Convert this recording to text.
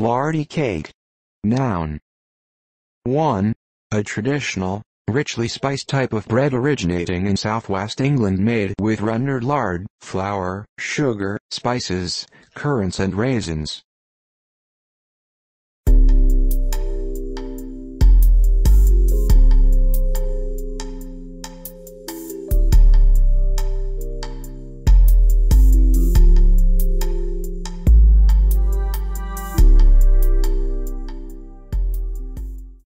Lardy cake. Noun. 1. A traditional, richly spiced type of bread originating in southwest England made with rendered lard, flour, sugar, spices, currants and raisins.